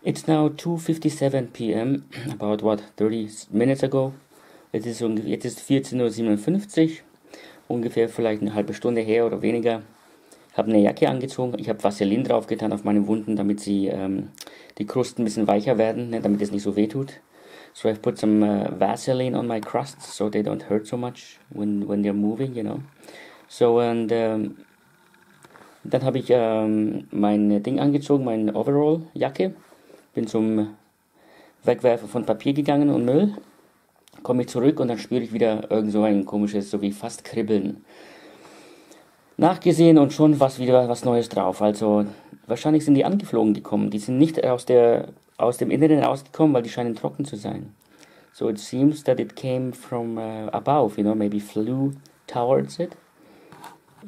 It's now 2:57 p.m. About what 30 minutes ago. Es ist jetzt ist 14:57 Uhr, ungefähr vielleicht eine halbe Stunde her oder weniger. Habe eine Jacke angezogen. Ich habe Vaseline draufgetan auf meine Wunden, damit sie ähm, die Krusten ein bisschen weicher werden, ne, damit es nicht so weh tut. So I've put some uh, Vaseline on my crusts so they don't hurt so much when when they're moving, you know. So and um, dann habe ich ähm, mein Ding angezogen, meine Overall-Jacke bin zum Wegwerfen von Papier gegangen und Müll, komme ich zurück und dann spüre ich wieder irgend so ein komisches, so wie fast Kribbeln. Nachgesehen und schon was wieder was Neues drauf. Also wahrscheinlich sind die angeflogen gekommen. Die sind nicht aus, der, aus dem Inneren rausgekommen, weil die scheinen trocken zu sein. So it seems that it came from uh, above, you know, maybe flew towards it.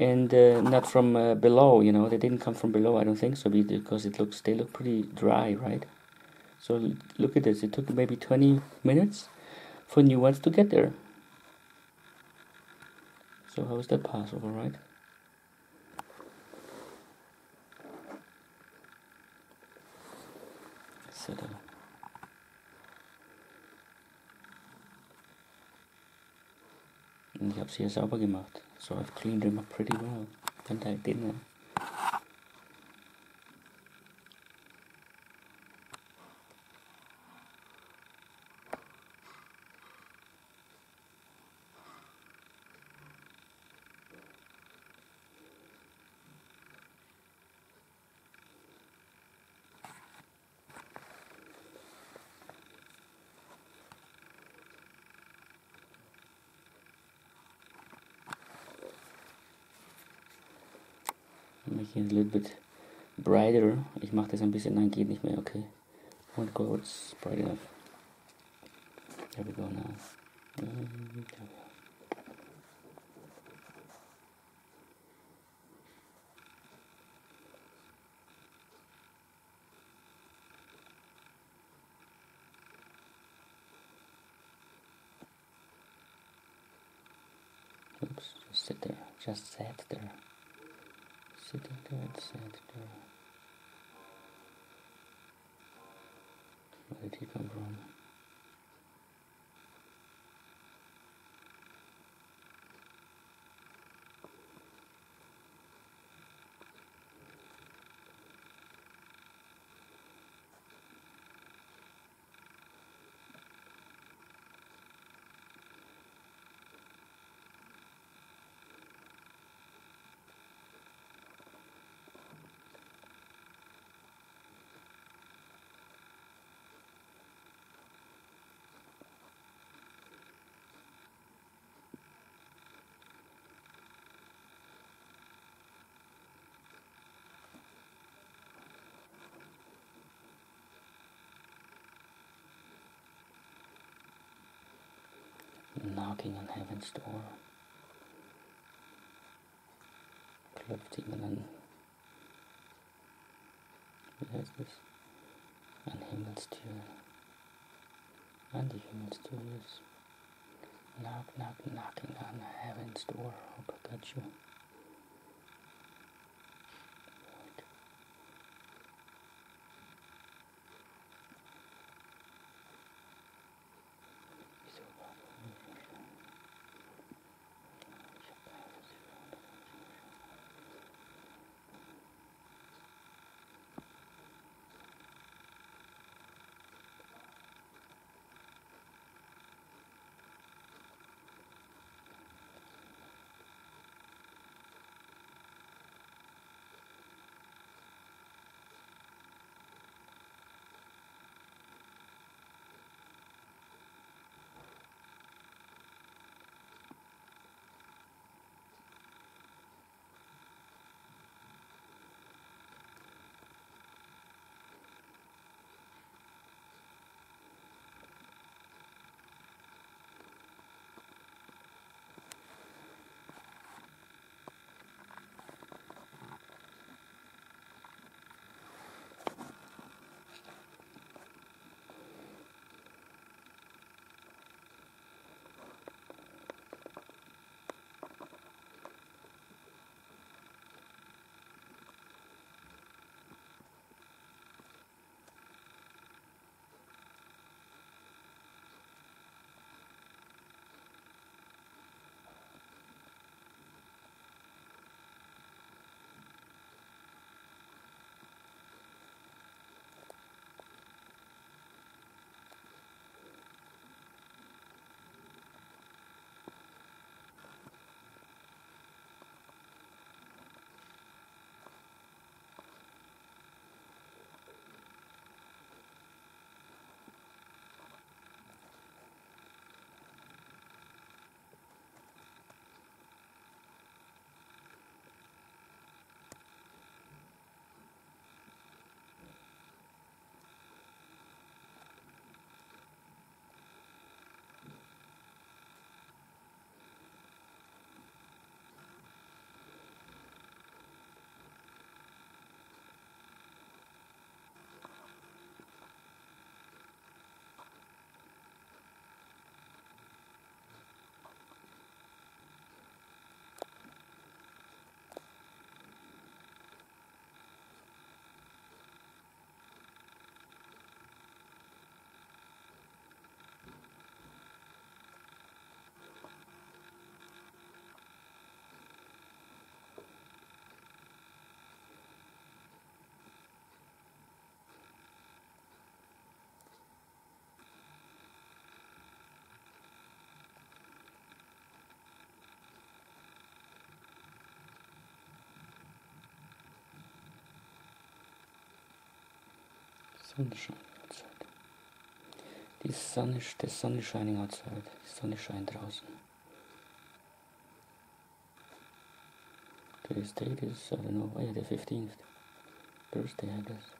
And uh, not from uh, below, you know, they didn't come from below, I don't think so, because it looks, they look pretty dry, right? So look at this, it took maybe 20 minutes for new ones to get there. So how is that possible, right? Und ich habe sie hier sauber gemacht. So I've cleaned them up pretty well. And I didn't. Making it a little bit brighter. Ich mache das ein bisschen, nein, geht nicht mehr, okay. Won't go, it's bright enough. There we go now. Oops, just sit there, just sat there. Sitting and sat there. Where did he come from? knocking on heaven's door, clothed in. An blesses and himmel's tune, and the human's tears, knock, knock, knocking on heaven's door, oh you. Sunshine outside. Sun is the sun is shining outside. Sun is shining draußen. Today's date is I don't know. Yeah, the fifteenth. Thursday, I guess.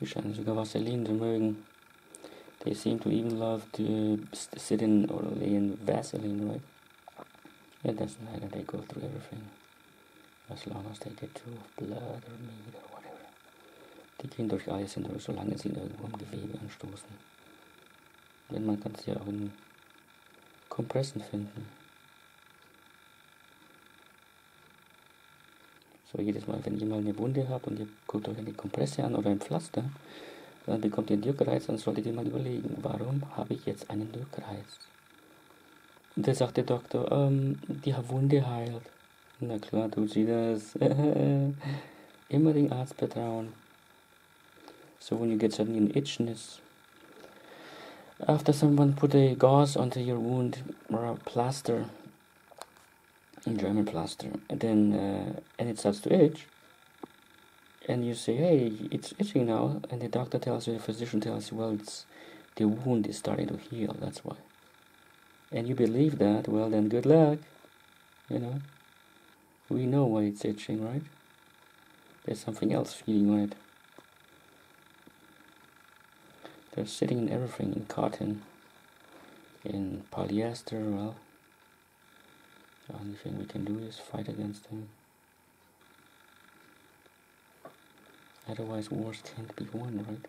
Die scheinen sogar Vaseline zu mögen. They seem to even love to sit in or lay in Vaseline, right? It doesn't matter, they go through everything. As long as they get to blood or meat or whatever. Die gehen durch alles hindurch, solange sie irgendwo im Gewebe anstoßen. Denn man kann sie auch in Kompressen finden. So jedes Mal, wenn ihr mal eine Wunde habt und ihr guckt euch eine Kompresse an oder ein Pflaster, dann bekommt ihr einen Juckreiz, dann solltet ihr mal überlegen, warum habe ich jetzt einen Juckreiz? Und da sagt der Doktor, ähm, die Wunde heilt. Na klar, tut sie das. Immer den Arzt vertrauen. So when you get suddenly an itchiness, after someone put a gauze onto your wound or a plaster, German plaster, and then uh, and it starts to itch, and you say, "Hey, it's itching now," and the doctor tells you, the physician tells you, "Well, it's the wound is starting to heal. That's why." And you believe that? Well, then good luck. You know, we know why it's itching, right? There's something else feeding on it. They're sitting in everything in cotton, in polyester. Well. The only thing we can do is fight against them. Otherwise wars can't be won, right?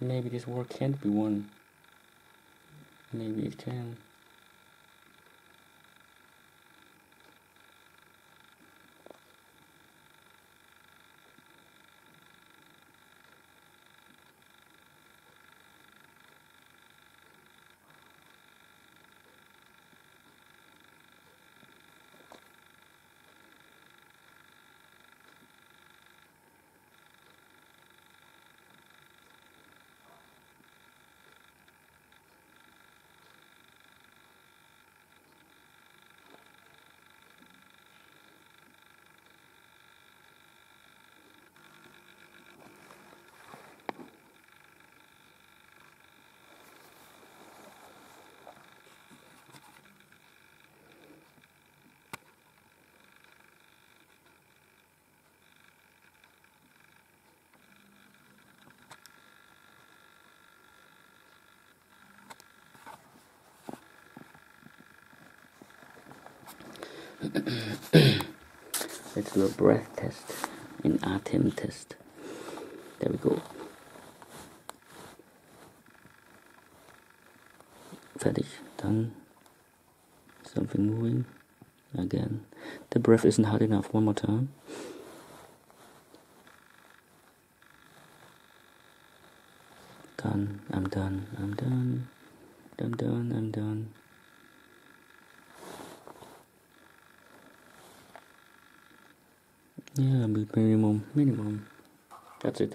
Maybe this war can't be won. Maybe it can. Let's do a breath test, an Atem test. There we go. Fertig. Dann something moving again. The breath isn't hard enough. One more time. Done. I'm done. I'm done. I'm done. I'm done. Yeah, minimum, minimum. That's it.